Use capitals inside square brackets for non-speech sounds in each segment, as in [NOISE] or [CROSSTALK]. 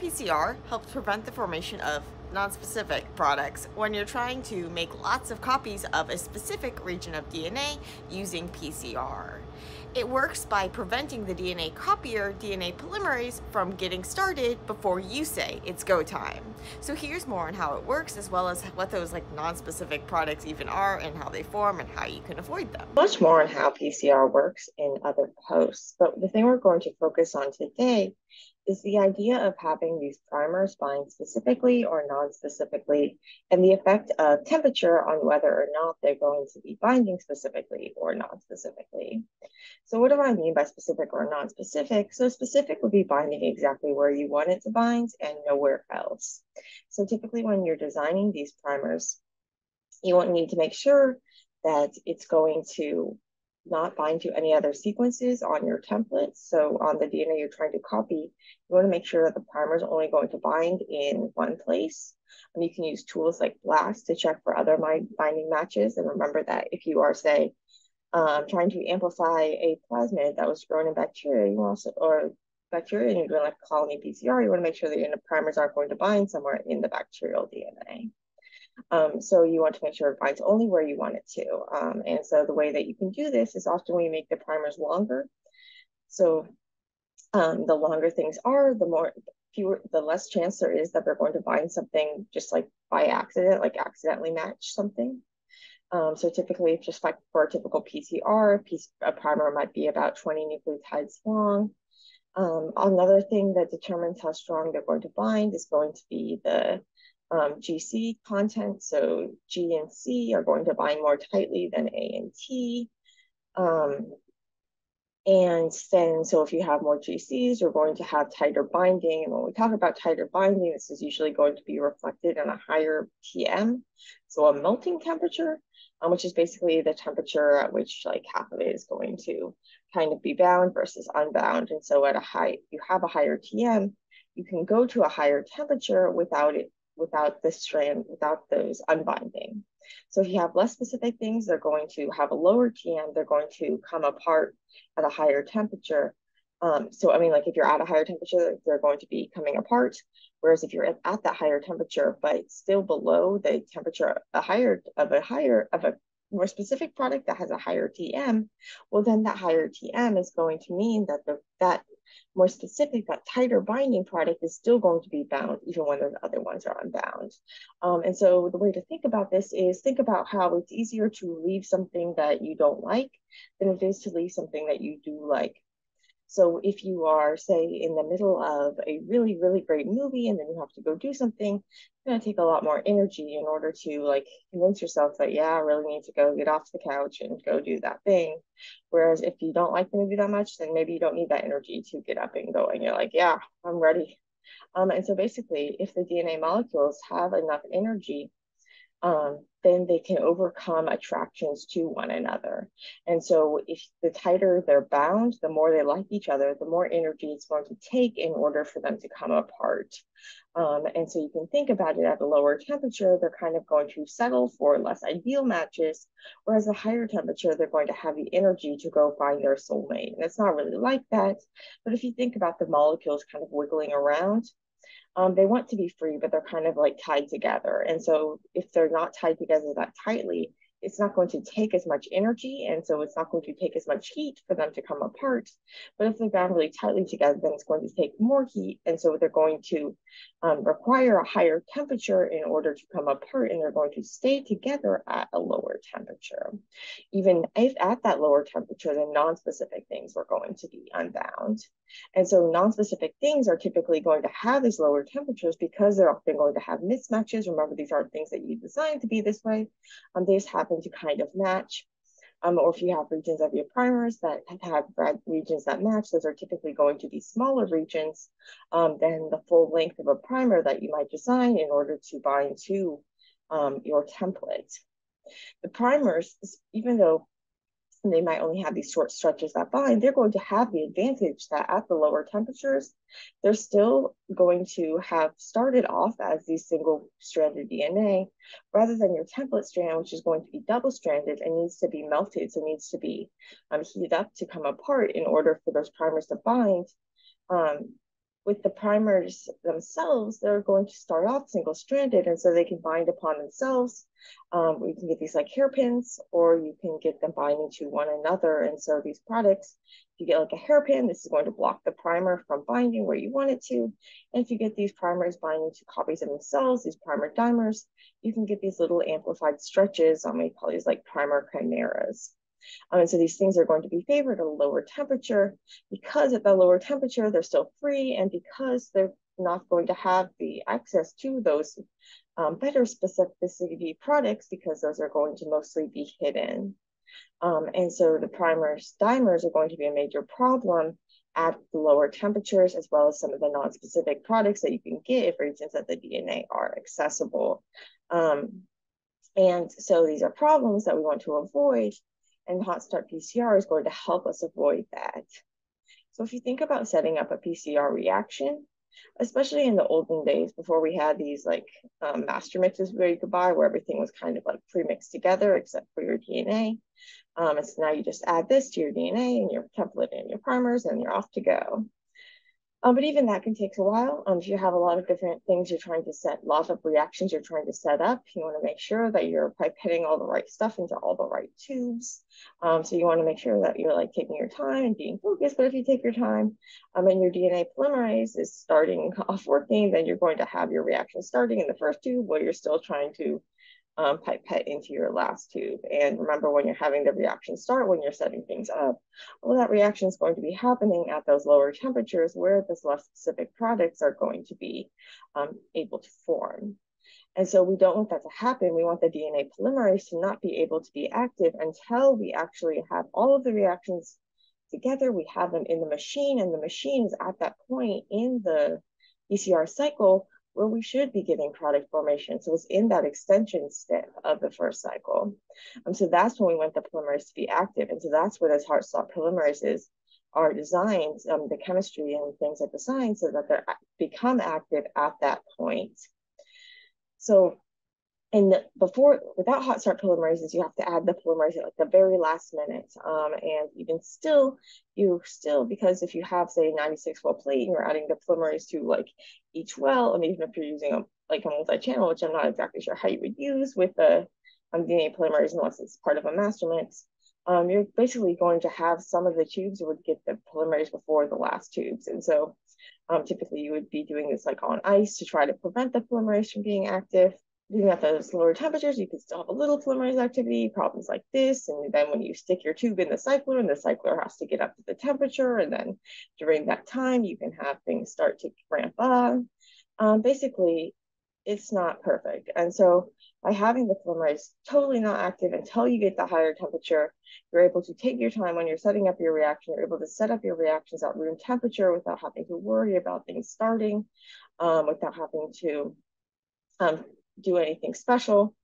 PCR helps prevent the formation of nonspecific products when you're trying to make lots of copies of a specific region of DNA using PCR. It works by preventing the DNA copier, DNA polymerase, from getting started before you say it's go time. So here's more on how it works, as well as what those like non-specific products even are and how they form and how you can avoid them. Much more on how PCR works in other posts, but the thing we're going to focus on today is the idea of having these primers bind specifically or non-specifically and the effect of temperature on whether or not they're going to be binding specifically or non-specifically. So what do I mean by specific or non-specific? So specific would be binding exactly where you want it to bind and nowhere else. So typically when you're designing these primers, you want need to make sure that it's going to not bind to any other sequences on your template. So on the DNA you're trying to copy, you want to make sure that the primer is only going to bind in one place. And you can use tools like BLAST to check for other binding matches. And remember that if you are, say, um, trying to amplify a plasmid that was grown in bacteria, you also, or bacteria, and you're doing like colony PCR, you want to make sure that your primers aren't going to bind somewhere in the bacterial DNA. Um, so you want to make sure it binds only where you want it to. Um, and so the way that you can do this is often when you make the primers longer. So um, the longer things are, the more fewer, the less chance there is that they're going to bind something just like by accident, like accidentally match something. Um, so typically, just like for a typical PCR, a primer might be about 20 nucleotides long. Um, another thing that determines how strong they're going to bind is going to be the um, GC content. So G and C are going to bind more tightly than A and T. Um, and then, so if you have more GCs, you're going to have tighter binding. And when we talk about tighter binding, this is usually going to be reflected in a higher TM, so a melting temperature, um, which is basically the temperature at which like half of it is going to kind of be bound versus unbound. And so at a high, you have a higher TM, you can go to a higher temperature without it without this strand, without those unbinding. So if you have less specific things, they're going to have a lower TM, they're going to come apart at a higher temperature. Um, so I mean, like if you're at a higher temperature, they're going to be coming apart. Whereas if you're at, at that higher temperature, but still below the temperature a higher of a higher of a more specific product that has a higher TM, well then that higher TM is going to mean that the that more specific, that tighter binding product is still going to be bound even when the other ones are unbound. Um, and so the way to think about this is think about how it's easier to leave something that you don't like than it is to leave something that you do like. So if you are, say, in the middle of a really, really great movie and then you have to go do something, it's going to take a lot more energy in order to like convince yourself that, yeah, I really need to go get off the couch and go do that thing. Whereas if you don't like the movie that much, then maybe you don't need that energy to get up and go. And you're like, yeah, I'm ready. Um, and so basically, if the DNA molecules have enough energy um, then they can overcome attractions to one another. And so, if the tighter they're bound, the more they like each other, the more energy it's going to take in order for them to come apart. Um, and so, you can think about it at a lower temperature, they're kind of going to settle for less ideal matches, whereas a higher temperature, they're going to have the energy to go find their soulmate. And it's not really like that. But if you think about the molecules kind of wiggling around, um, they want to be free, but they're kind of like tied together. And so if they're not tied together that tightly, it's not going to take as much energy and so it's not going to take as much heat for them to come apart. But if they're bound really tightly together then it's going to take more heat and so they're going to um, require a higher temperature in order to come apart and they're going to stay together at a lower temperature. Even if at that lower temperature the non-specific things are going to be unbound and so non-specific things are typically going to have these lower temperatures because they're often going to have mismatches remember these aren't things that you designed to be this way um, they just happen to kind of match. Um, or if you have regions of your primers that have regions that match, those are typically going to be smaller regions um, than the full length of a primer that you might design in order to bind to um, your template. The primers, even though and they might only have these short stretches that bind, they're going to have the advantage that at the lower temperatures, they're still going to have started off as these single stranded DNA rather than your template strand, which is going to be double stranded and needs to be melted, so needs to be um, heated up to come apart in order for those primers to bind. Um, with the primers themselves, they're going to start off single stranded, and so they can bind upon themselves. Um, you can get these like hairpins, or you can get them binding to one another. And so these products, if you get like a hairpin, this is going to block the primer from binding where you want it to. And if you get these primers binding to copies of themselves, these primer dimers, you can get these little amplified stretches. Um, we call these like primer chimeras. Um, and so these things are going to be favored at a lower temperature because at the lower temperature, they're still free and because they're not going to have the access to those um, better specificity products because those are going to mostly be hidden. Um, and so the primers, dimers are going to be a major problem at the lower temperatures, as well as some of the non-specific products that you can get if regions of the DNA are accessible. Um, and so these are problems that we want to avoid and Hot Start PCR is going to help us avoid that. So if you think about setting up a PCR reaction, especially in the olden days before we had these like um, master mixes where you could buy where everything was kind of like pre-mixed together except for your DNA. Um, and so now you just add this to your DNA and your template and your primers and you're off to go. Um, but even that can take a while. Um, if you have a lot of different things you're trying to set, lots of reactions you're trying to set up, you want to make sure that you're pipetting all the right stuff into all the right tubes. Um, so you want to make sure that you're like taking your time and being focused. But if you take your time um, and your DNA polymerase is starting [LAUGHS] off working, then you're going to have your reaction starting in the first tube while you're still trying to um, pipette into your last tube. And remember when you're having the reaction start, when you're setting things up, well, that reaction is going to be happening at those lower temperatures where the less specific products are going to be um, able to form. And so we don't want that to happen. We want the DNA polymerase to not be able to be active until we actually have all of the reactions together. We have them in the machine, and the machine is at that point in the PCR cycle where we should be giving product formation. So it's in that extension step of the first cycle. Um, so that's when we want the polymerase to be active. And so that's where those Hot Start polymerases are designed, um, the chemistry and things are designed so that they become active at that point. So and before without hot start polymerases you have to add the polymerase at like the very last minute um, and even still you still because if you have say 96 well plate and you're adding the polymerase to like each well and even if you're using a like a multi-channel which i'm not exactly sure how you would use with the um, dna polymerase unless it's part of a master mix um, you're basically going to have some of the tubes would get the polymerase before the last tubes. And so um, typically you would be doing this like on ice to try to prevent the polymerase from being active even at those lower temperatures, you can still have a little polymerase activity, problems like this. And then when you stick your tube in the cycler and the cycler has to get up to the temperature, and then during that time, you can have things start to ramp up. Um, basically, it's not perfect. And so by having the polymerase totally not active until you get the higher temperature, you're able to take your time when you're setting up your reaction. You're able to set up your reactions at room temperature without having to worry about things starting, um, without having to um, do anything special.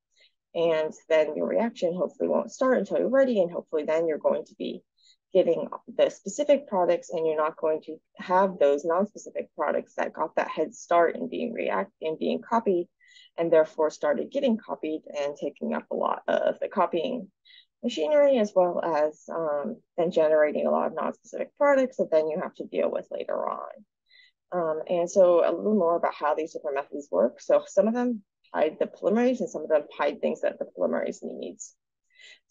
And then your reaction hopefully won't start until you're ready. And hopefully then you're going to be getting the specific products and you're not going to have those non-specific products that got that head start in being react and being copied and therefore started getting copied and taking up a lot of the copying machinery as well as um, then generating a lot of non-specific products that then you have to deal with later on. Um, and so a little more about how these different methods work. So some of them hide the polymerase and some of them hide things that the polymerase needs.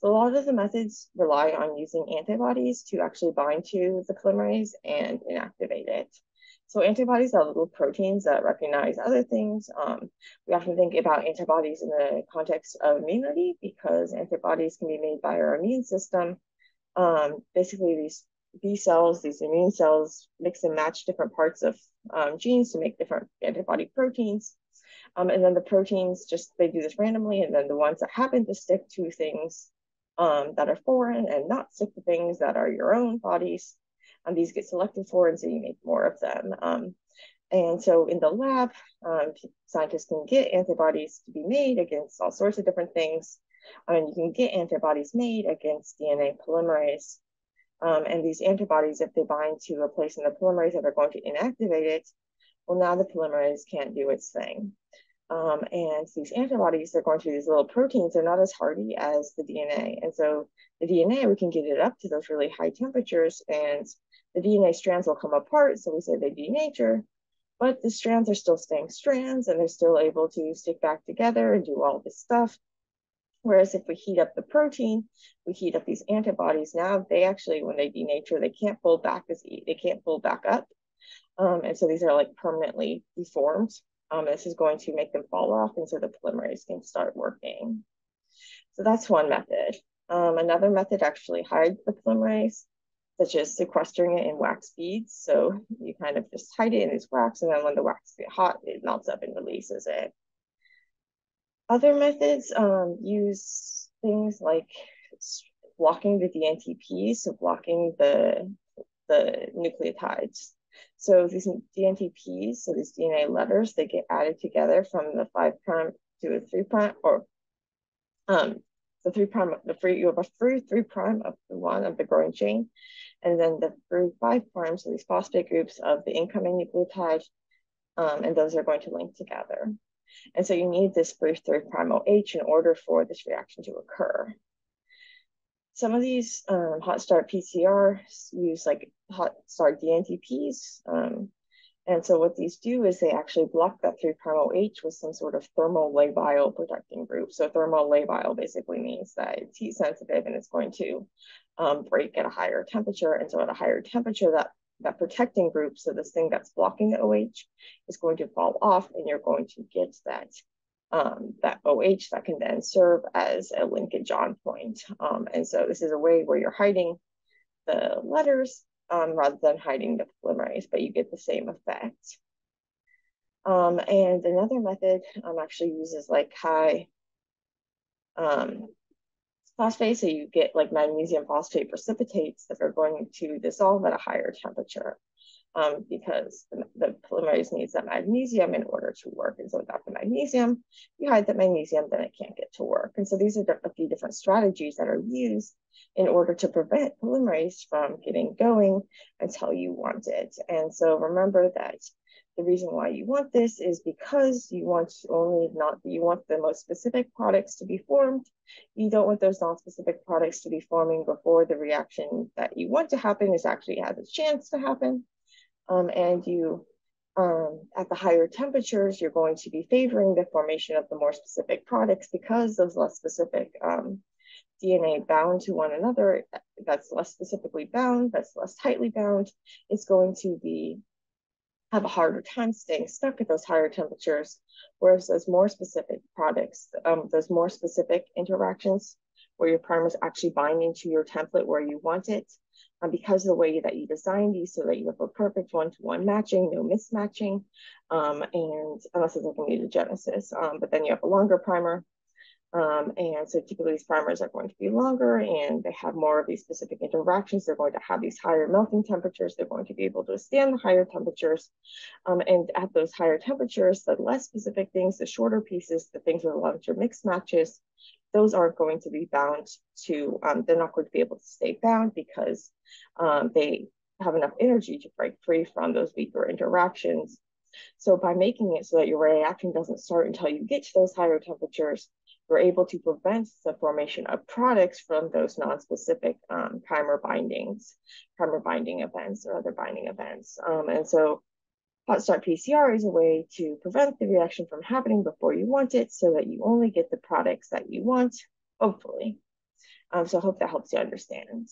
So a lot of the methods rely on using antibodies to actually bind to the polymerase and inactivate it. So antibodies are little proteins that recognize other things. Um, we often think about antibodies in the context of immunity because antibodies can be made by our immune system. Um, basically, these B cells, these immune cells, mix and match different parts of um, genes to make different antibody proteins. Um, and then the proteins just, they do this randomly. And then the ones that happen to stick to things um, that are foreign and not stick to things that are your own bodies, um, these get selected for, and so you make more of them. Um, and so in the lab, um, scientists can get antibodies to be made against all sorts of different things. and you can get antibodies made against DNA polymerase. Um, and these antibodies, if they bind to a place in the polymerase that are going to inactivate it, well, now the polymerase can't do its thing. Um, and these antibodies, they're going to these little proteins, they're not as hardy as the DNA. And so the DNA, we can get it up to those really high temperatures and the DNA strands will come apart. So we say they denature. but the strands are still staying strands and they're still able to stick back together and do all this stuff. Whereas if we heat up the protein, we heat up these antibodies. Now they actually, when they denature, they can't fold back as they can't fold back up, um, and so these are like permanently deformed. Um, this is going to make them fall off, and so the polymerase can start working. So that's one method. Um, another method actually hides the polymerase, such as sequestering it in wax beads. So you kind of just hide it in this wax, and then when the wax gets hot, it melts up and releases it. Other methods um, use things like blocking the DNTPs, so blocking the, the nucleotides. So these DNTPs, so these DNA letters, they get added together from the five prime to a three prime, or um, the three prime, the free, you have a free three prime of the one of the growing chain, and then the free five primes, so these phosphate groups of the incoming nucleotide, um, and those are going to link together. And so you need this brief third prime OH in order for this reaction to occur. Some of these um, hot start PCR use like hot start DNTPs. Um, and so what these do is they actually block that 3' H with some sort of thermolabile protecting group. So thermolabile basically means that it's heat sensitive and it's going to um, break at a higher temperature. And so at a higher temperature, that that protecting group, so this thing that's blocking the OH is going to fall off and you're going to get that um, that OH that can then serve as a linkage on point. Um, and so this is a way where you're hiding the letters um, rather than hiding the polymerase, but you get the same effect. Um, and another method um, actually uses like high um, phosphate, so you get like magnesium phosphate precipitates that are going to dissolve at a higher temperature um, because the, the, polymerase needs that magnesium in order to work. And so without the magnesium, you hide the magnesium, then it can't get to work. And so these are a few different strategies that are used in order to prevent polymerase from getting going until you want it. And so remember that the reason why you want this is because you want only not you want the most specific products to be formed. You don't want those non-specific products to be forming before the reaction that you want to happen is actually has a chance to happen. Um, and you um, at the higher temperatures, you're going to be favoring the formation of the more specific products because those less specific um, DNA bound to one another, that's less specifically bound, that's less tightly bound, is going to be have a harder time staying stuck at those higher temperatures, whereas those more specific products, um, those more specific interactions where your primer is actually binding to your template where you want it, um, because of the way that you design these so that you have a perfect one-to-one -one matching, no mismatching, um, and unless it's like a mutagenesis, um, but then you have a longer primer um, and so typically these primers are going to be longer and they have more of these specific interactions. They're going to have these higher melting temperatures. They're going to be able to withstand the higher temperatures. Um, and at those higher temperatures, the less specific things, the shorter pieces, the things with a larger mix matches, those aren't going to be bound to, um, they're not going to be able to stay bound because um, they have enough energy to break free from those weaker interactions. So by making it so that your reaction doesn't start until you get to those higher temperatures, you're able to prevent the formation of products from those non-specific um, primer bindings, primer binding events or other binding events. Um, and so hot start PCR is a way to prevent the reaction from happening before you want it so that you only get the products that you want, hopefully. Um, so I hope that helps you understand.